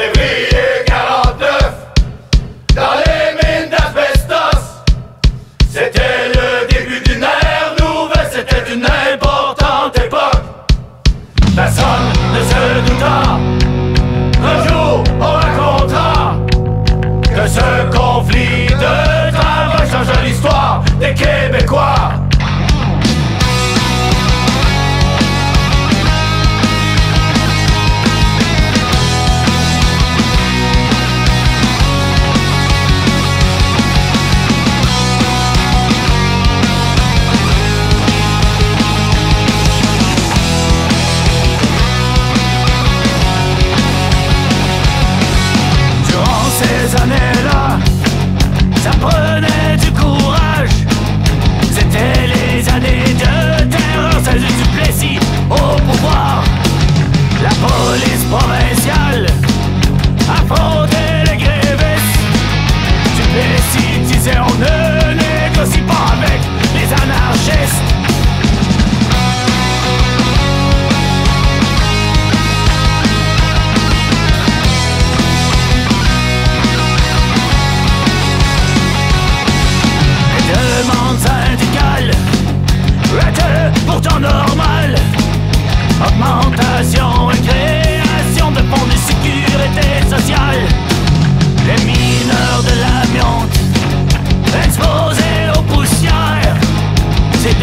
février 49, dans les mines d'asbestos. C'était le début d'une ère nouvelle, c'était une importante époque. Personne ne se douta, un jour on racontera que ce conflit de travail change l'histoire des Québécois.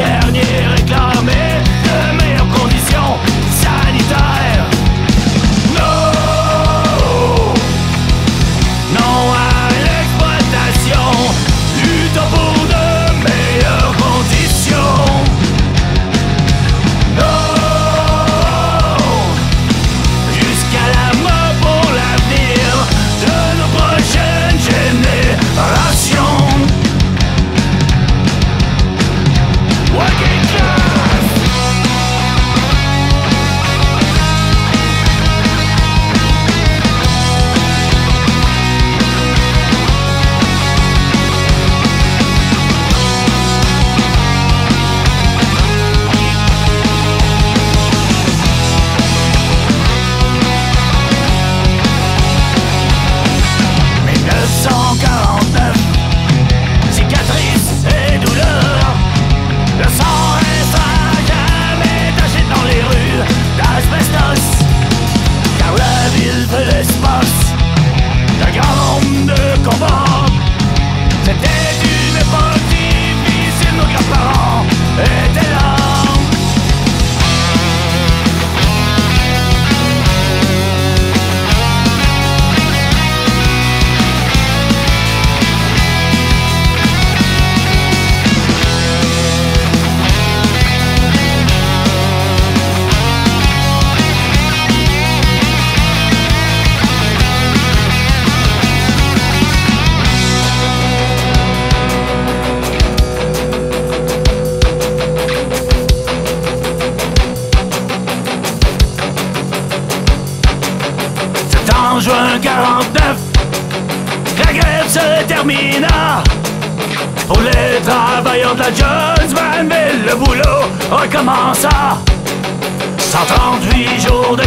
dernier réclamé. juin 49, la grève se termina. Pour les travailleurs de la Jones Manville, le boulot recommença. 138 jours de